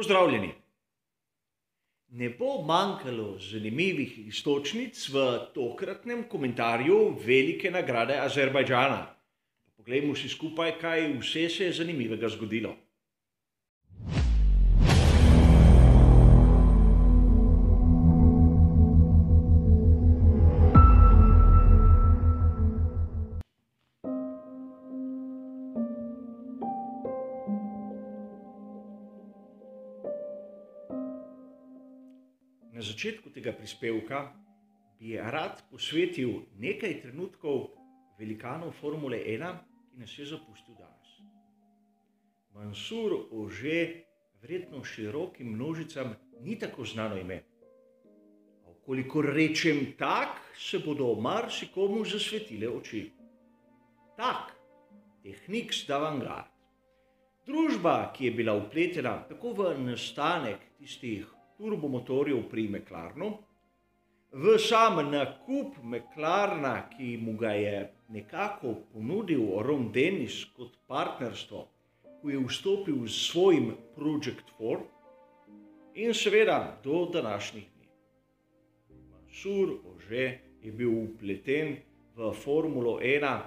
Pozdravljeni! Ne bo manjkalo zanimivih istočnic v tokratnem komentarju velike nagrade Azerbajdžana. Poglejmo si skupaj, kaj vse se je zanimivega zgodilo. Začetku tega prispevka bi rad posvetil nekaj trenutkov velikanu Formule 1, ki nas je zapustil danes. Mansur Ože, verjetno širokim množicam ni tako znano ime. Kolikor rečem tak, se bodo marsikomu zasvetile oči. Tak, tehnik Stavangard. Družba, ki je bila upletena tako v nastanek tistih turbomotorjev pri Meklarnu. V sam nakup Meklarna, ki mu ga je nekako ponudil Ron Dennis kot partnerstvo, ko je vstopil s svojim Project 4 in seveda do današnjih dni. Mansur Ože je bil upleten v Formulo 1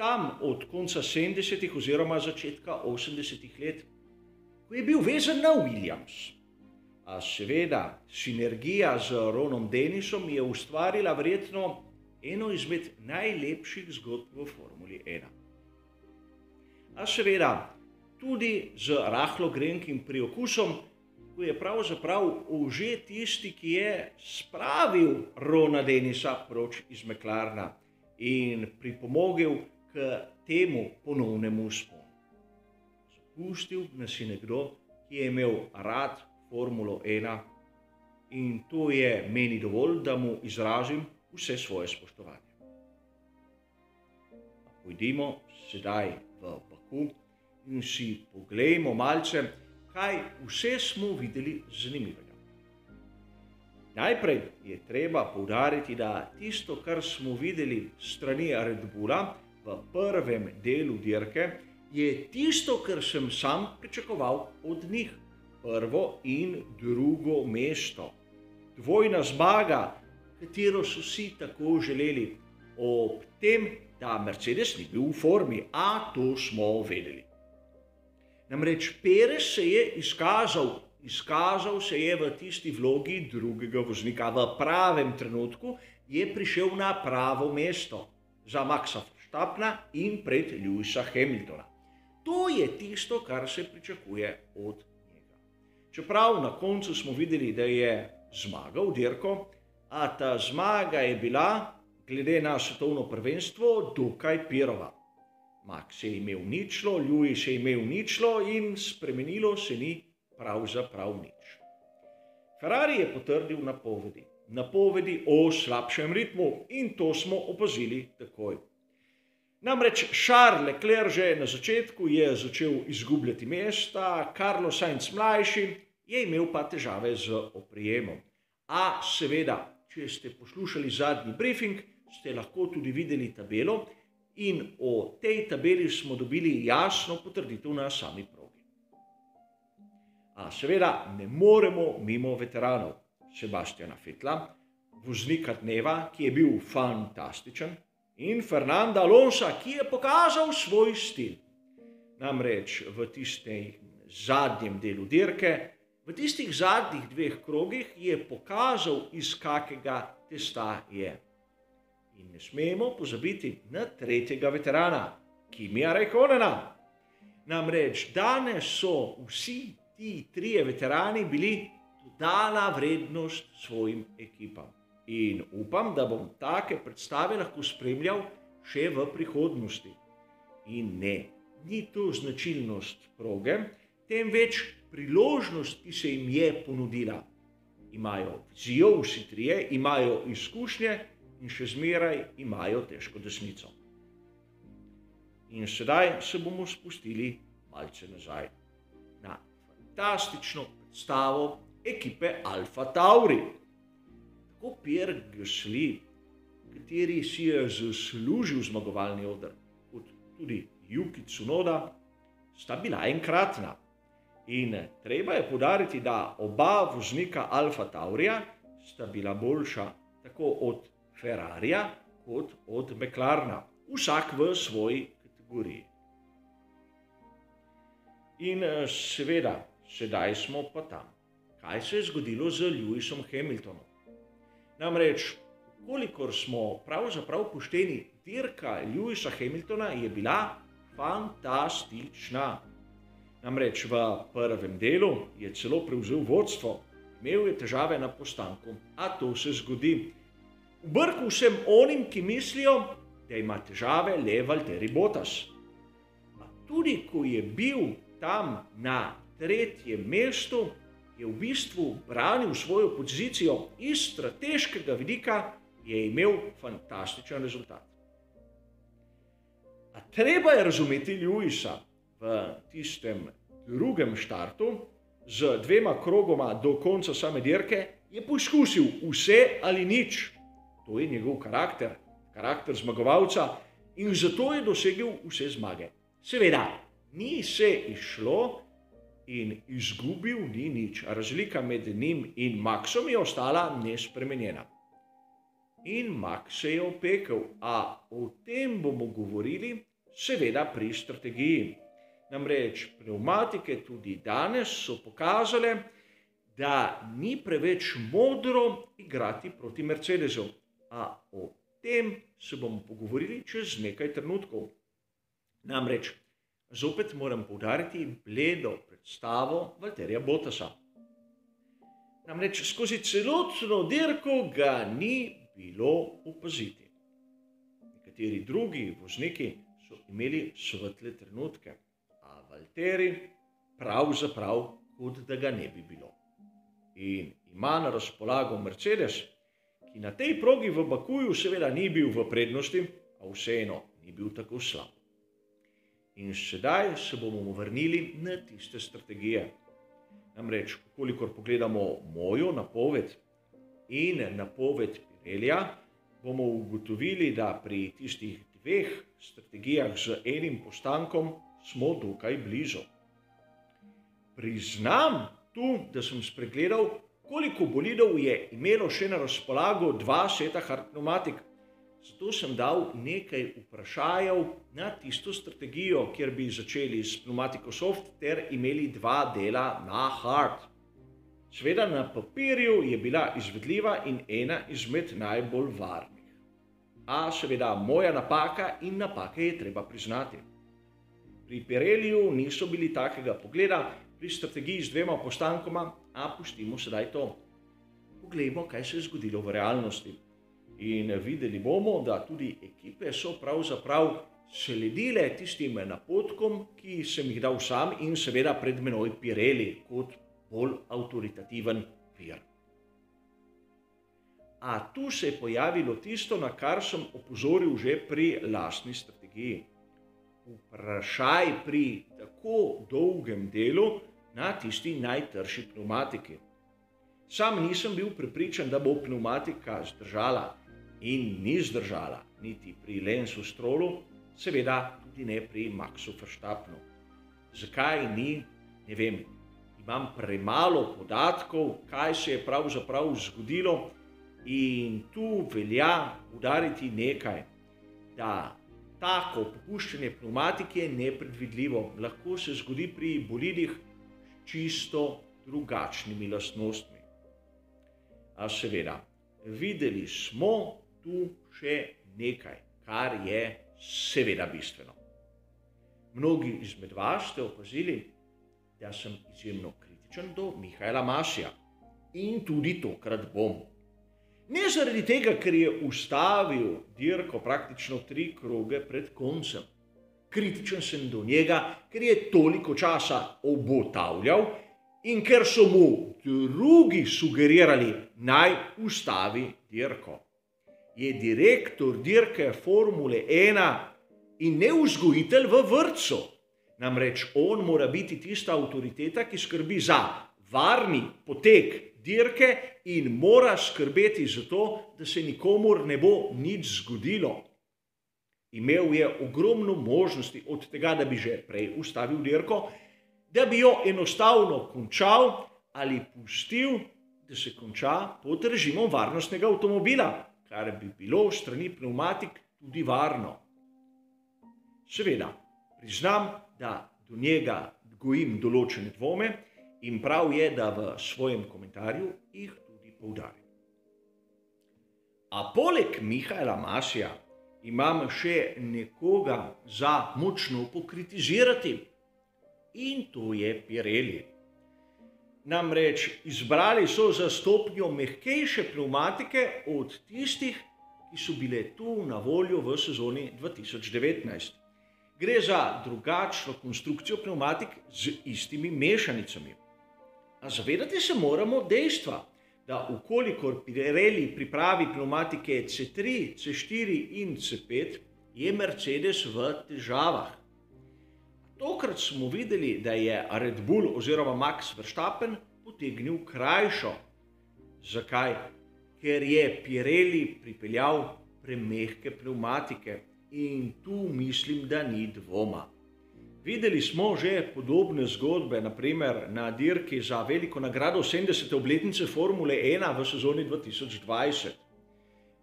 tam od konca 70-ih oziroma začetka 80-ih let, ko je bil vezan na Williams. Seveda, sinergija z Ronom Denisom je ustvarila verjetno eno izmed najlepših zgodb v Formuli 1. A seveda, tudi z rahlo grenkim priokusom, ko je pravzaprav že tisti, ki je spravil Rona Denisa proč iz Meklarna in pripomogel k temu ponovnemu usponu. Zapustil nas je nekdo, ki je imel rad Formulo 1 in to je meni dovolj, da mu izrazim vse svoje spoštovanje. Pojdimo sedaj v Baku in si pogledajmo malce, kaj vse smo videli zanimivega. Najprej je treba poudariti, da tisto, kar smo videli strani Red Bulla v prvem delu dirke, je tisto, kar sem sam pričakoval od njih prvo in drugo mesto. Dvojna zmaga, katero so vsi tako želeli, ob tem, da Mercedes ni bil v formi, a to smo vedeli. Namreč Perez se je izkazal, izkazal se je v tisti vlogi drugega voznika, v pravem trenutku je prišel na pravo mesto za Maxa Verstappna in pred Lewisa Hamiltona. To je tisto, kar se pričakuje od Čeprav na koncu smo videli, da je zmagal dirko, a ta zmaga je bila, glede na svetovno prvenstvo, dokaj pirova. Max je imel ničlo, Lewis je imel ničlo in spremenilo se ni pravzaprav nič. Ferrari je potrdil napovedi, napovedi o slabšem ritmu in to smo opazili takoj. Namreč Charles Leclerc že na začetku je začel izgubljati mesta, Carlos Sainz mlajši je imel pa težave z oprijemom. A seveda, če ste poslušali zadnji briefing, ste lahko tudi videli tabelo in o tej tabeli smo dobili jasno potrditev na sami progi. A seveda ne moremo mimo veteranov Sebastiana Fetla, voznika dneva, ki je bil fantastičen, in Fernanda Alonso, ki je pokazal svoj stil. Namreč v tistem zadnjem delu dirke, v tistih zadnjih dveh krogih, je pokazal, iz kakega testa je. In ne smemo pozabiti na tretjega veterana, Kimija Rekonena. Namreč danes so vsi ti trije veterani bili dodana vrednost svojim ekipam. In upam, da bom take predstave lahko spremljal še v prihodnosti. In ne, ni to značilnost proge, temveč priložnost, ki se jim je ponudila. Imajo vizijo, vsi trije, imajo izkušnje in še zmeraj imajo težko desnico. In sedaj se bomo spustili malce nazaj na fantastično predstavo ekipe Alfa Tauri tako Pierre Gasly, kateri si je zaslužil zmagovalni odr, kot tudi Juki Tsunoda, sta bila enkratna. In treba je podariti, da oba voznika Alfa Taurija sta bila boljša tako od Ferrarija kot od Meklarna, vsak v svoji kategoriji. In seveda, sedaj smo pa tam. Kaj se je zgodilo z Lewisom Hamiltonom? Namreč, kolikor smo pravzaprav pošteni, dirka Lewisa Hamiltona je bila fantastična. Namreč v prvem delu je celo prevzel vodstvo, imel je težave na postanku, a to se zgodi. Vrhu vsem onim, ki mislijo, da ima težave le Valtteri Botas. Pa tudi ko je bil tam na tretjem mestu, je v bistvu branil svojo pozicijo iz strateškega vidika, je imel fantastičen rezultat. A treba je razumeti Lewisa v tistem drugem štartu, z dvema krogoma do konca same dirke, je poskusil vse ali nič. To je njegov karakter, karakter zmagovalca in zato je dosegel vse zmage. Seveda, ni se išlo in izgubil ni nič. Razlika med njim in Maxom je ostala nespremenjena. In Max se je opekel, a o tem bomo govorili, seveda, pri strategiji. Namreč pneumatike tudi danes so pokazale, da ni preveč modro igrati proti Mercedesu. A o tem se bomo pogovorili čez nekaj trenutkov. Namreč, zopet moram poudariti bledo predstavo Valterija Botasa. Namreč skozi celotno dirko ga ni bilo opaziti. Nekateri drugi vozniki so imeli svetle trenutke, a Valteri pravzaprav kot da ga ne bi bilo. In ima na razpolago Mercedes, ki na tej progi v Bakuju seveda ni bil v prednosti, a vseeno ni bil tako slab. In sedaj se bomo vrnili na tiste strategije. Namreč, kolikor pogledamo mojo napoved in napoved Pirelija, bomo ugotovili, da pri tistih dveh strategijah z enim postankom smo dokaj blizu. Priznam tu, da sem spregledal, koliko bolidov je imelo še na razpolago dva seta hard pneumatik. Zato sem dal nekaj vprašajev na tisto strategijo, kjer bi začeli s pneumatiko soft ter imeli dva dela na hard. Sveda na papirju je bila izvedljiva in ena izmed najbolj varnih. A seveda moja napaka in napake je treba priznati. Pri Pireliju niso bili takega pogleda, pri strategiji z dvema postankoma, a pustimo sedaj to. Poglejmo, kaj se je zgodilo v realnosti. In videli bomo, da tudi ekipe so pravzaprav sledile tistim napotkom, ki sem jih dal sam in seveda pred menoj Pirelli kot bolj avtoritativen vir. A tu se je pojavilo tisto, na kar sem opozoril že pri lastni strategiji. Vprašaj pri tako dolgem delu na tisti najtrši pneumatiki. Sam nisem bil prepričan, da bo pneumatika zdržala in ni zdržala, niti pri Lensu Strolu, seveda tudi ne pri Maxu Verstappenu. Zakaj ni, ne vem. Imam premalo podatkov, kaj se je pravzaprav zgodilo, in tu velja udariti nekaj, da tako popuščanje pneumatike je nepredvidljivo. Lahko se zgodi pri bolidih čisto drugačnimi lastnostmi. A seveda, videli smo, tu še nekaj, kar je seveda bistveno. Mnogi izmed vas ste opazili, da sem izjemno kritičen do Mihajla Masija in tudi tokrat bom. Ne zaradi tega, ker je ustavil dirko praktično tri kroge pred koncem. Kritičen sem do njega, ker je toliko časa obotavljal in ker so mu drugi sugerirali, naj ustavi dirko je direktor dirke Formule 1 in ne vzgojitelj v vrtu. Namreč on mora biti tista avtoriteta, ki skrbi za varni potek dirke in mora skrbeti za to, da se nikomor ne bo nič zgodilo. Imel je ogromno možnosti od tega, da bi že prej ustavil dirko, da bi jo enostavno končal ali pustil, da se konča pod režimom varnostnega avtomobila, kar bi bilo v strani pneumatik tudi varno. Seveda, priznam, da do njega gojim določene dvome in prav je, da v svojem komentarju jih tudi poudarim. A poleg Mihajla Masija imam še nekoga za močno pokritizirati in to je Pirelli. Namreč izbrali so za stopnjo mehkejše pneumatike od tistih, ki so bile tu na voljo v sezoni 2019. Gre za drugačno konstrukcijo pneumatik z istimi mešanicami. A zavedati se moramo dejstva, da ukolikor Pirelli pripravi pneumatike C3, C4 in C5, je Mercedes v težavah. Tokrat smo videli, da je Red Bull oziroma Max Verstappen potegnil krajšo. Zakaj? Ker je Pirelli pripeljal premehke pneumatike in tu mislim, da ni dvoma. Videli smo že podobne zgodbe, naprimer na dirki za veliko nagrado 70. obletnice Formule 1 v sezoni 2020.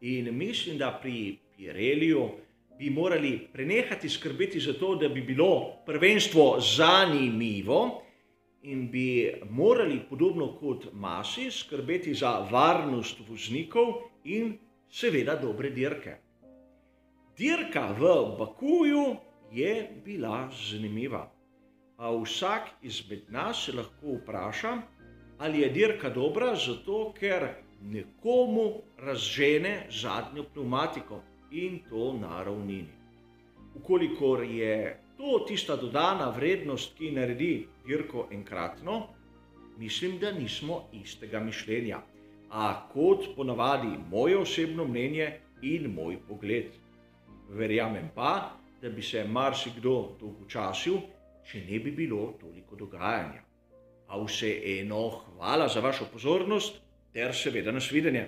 In mislim, da pri Pirelliju bi morali prenehati skrbeti za to, da bi bilo prvenstvo zanimivo in bi morali, podobno kot Masi, skrbeti za varnost voznikov in seveda dobre dirke. Dirka v Bakuju je bila zanimiva. A vsak izmed nas se lahko vpraša, ali je dirka dobra, zato ker nekomu razžene zadnjo pneumatiko in to na ravnini. Ukolikor je to tista dodana vrednost, ki naredi dirko enkratno, mislim, da nismo istega mišljenja. A kot ponavadi moje osebno mnenje in moj pogled. Verjamem pa, da bi se marsikdo dolgočasil, če ne bi bilo toliko dogajanja. A vseeno, hvala za vašo pozornost ter seveda nasvidenje.